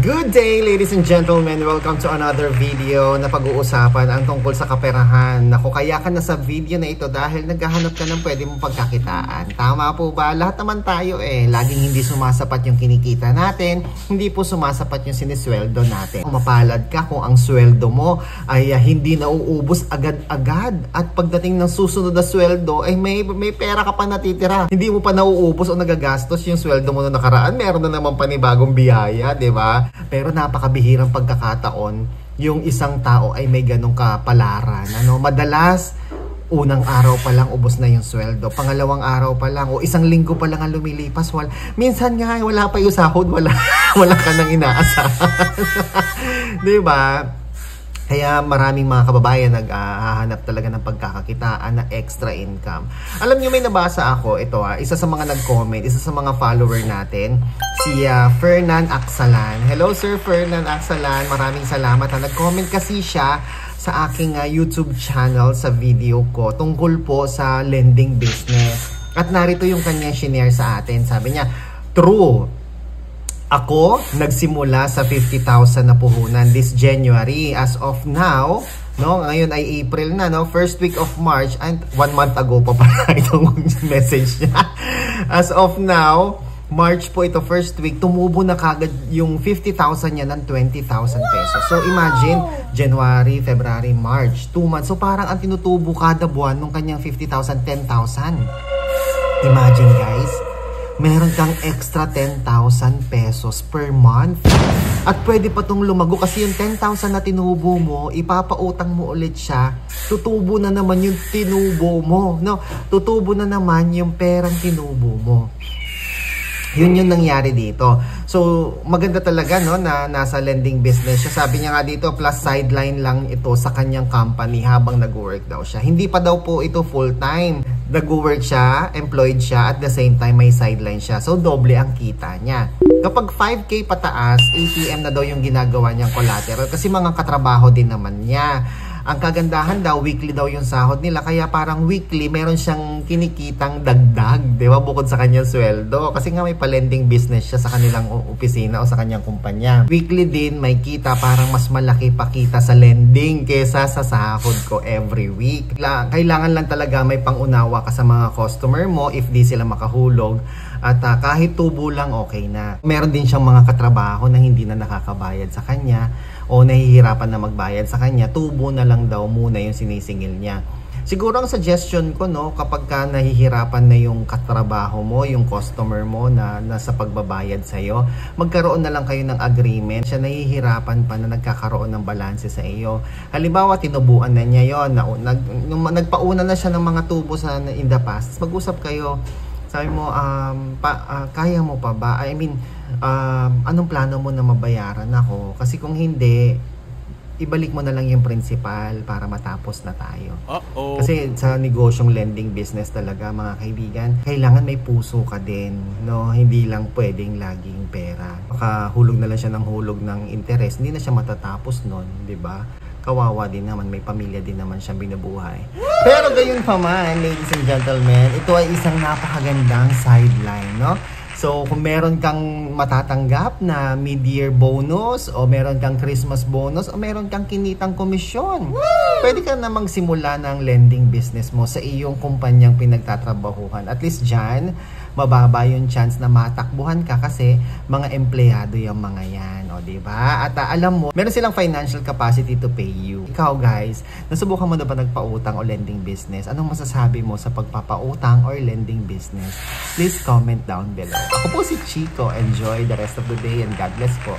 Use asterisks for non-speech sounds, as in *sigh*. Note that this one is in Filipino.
Good day ladies and gentlemen! Welcome to another video na pag-uusapan ang tungkol sa kaperahan. Naku, kaya ka na sa video na ito dahil naghahanap ka ng pwede mong pagkakitaan. Tama po ba? Lahat naman tayo eh. Laging hindi sumasapat yung kinikita natin, hindi po sumasapat yung sinisweldo natin. Kung mapalad ka kung ang sweldo mo ay uh, hindi nauubos agad-agad at pagdating ng susunod na sweldo ay may, may pera ka pa natitira. Hindi mo pa nauubos o nagagastos yung sweldo mo na nakaraan. Meron na naman panibagong biyaya, di ba? Pero napakabihirang pagkakataon yung isang tao ay may ganong kapalaran. Ano? Madalas, unang araw pa lang ubos na yung sweldo. Pangalawang araw pa lang o isang linggo pa lang ang lumilipas. Wala, minsan nga wala pa yung sahod, wala, *laughs* wala ka nang inaasahan. *laughs* 'Di ba? Kaya maraming mga kababayan naghahanap talaga ng pagkakakitaan na extra income. Alam niyo may nabasa ako, ito ah, isa sa mga nag-comment, isa sa mga follower natin, si uh, Fernan Aksalan. Hello Sir Fernan Aksalan, maraming salamat. Ha. Nag-comment kasi siya sa aking uh, YouTube channel sa video ko tungkol po sa lending business. At narito yung kanya shinare sa atin. Sabi niya, true, ako, nagsimula sa 50,000 na puhunan this January. As of now, no, ngayon ay April na, no, first week of March, and one month ago pa pala *laughs* itong message niya. As of now, March po ito, first week, tumubo na kagad yung 50,000 niya ng 20,000 pesos. So imagine, January, February, March, 2 months. So parang ang tinutubo kada buwan nung kanyang 50,000, 10,000. Imagine guys, meron kang extra 10,000 pesos per month. At pwede pa tong lumago kasi yung 10,000 na tinubo mo, ipapautang mo ulit siya, tutubo na naman yung tinubo mo. No, tutubo na naman yung perang tinubo mo. Yun yung nangyari dito. So, maganda talaga no na nasa lending business siya. Sabi niya nga dito, plus sideline lang ito sa kanyang company habang nag-work daw siya. Hindi pa daw po ito full-time. Nag-work siya, employed siya, at the same time may sideline siya. So, doble ang kita niya. Kapag 5K pataas, ATM na daw yung ginagawa niyang collateral kasi mga katrabaho din naman niya. Ang kagandahan daw, weekly daw yung sahod nila. Kaya parang weekly, meron siyang kinikitang dagdag, di ba? Bukod sa kanyang sweldo. Kasi nga may palending business siya sa kanilang opisina o sa kanyang kumpanya. Weekly din, may kita parang mas malaki pa kita sa lending kesa sa sahod ko every week. Kailangan lang talaga may pangunawa ka sa mga customer mo if di sila makahulog. At uh, kahit tubo lang, okay na. Meron din siyang mga katrabaho na hindi na nakakabayad sa kanya o nahihirapan na magbayad sa kanya, tubo na lang daw muna yung sinisingil niya. Siguro ang suggestion ko no, kapag ka nahihirapan na yung katrabaho mo, yung customer mo na nasa pagbabayad sa iyo, magkaroon na lang kayo ng agreement. Siya nahihirapan pa na nagkakaroon ng balanse sa iyo. Halimbawa, tinubuan na niya 'yon, na, nag, nagpauna na siya ng mga tubo sa in the past. Mag-usap kayo. Sabi mo, um, pa, uh, kaya mo pa ba? I mean, um, anong plano mo na mabayaran ako? Kasi kung hindi, ibalik mo na lang yung principal para matapos na tayo. Uh-oh. Kasi sa negosyong lending business talaga mga kaibigan, kailangan may puso ka din, no? Hindi lang pwedeng laging pera. Baka hulog na lang siya ng hulog ng interest, hindi na siya matatapos nun, 'di ba? Kawawa din naman, may pamilya din naman siyang binubuhay. Pero gayon pa man, ladies and gentlemen, ito ay isang napakagandang sideline, no? So, kung meron kang matatanggap na mid-year bonus o meron kang Christmas bonus o meron kang kinitang komisyon, Woo! pwede ka namang simula ng lending business mo sa iyong kumpanyang pinagtatrabahuhan. At least dyan, mababa yung chance na matakbuhan ka kasi mga empleyado yung mga yan, o di ba? At uh, alam mo, meron silang financial capacity to pay you. Ikaw guys, nasubukan mo na ba nagpautang o lending business? Anong masasabi mo sa pagpapautang or lending business? Please comment down below. Ako po si Chico. Enjoy the rest of the day and God bless po.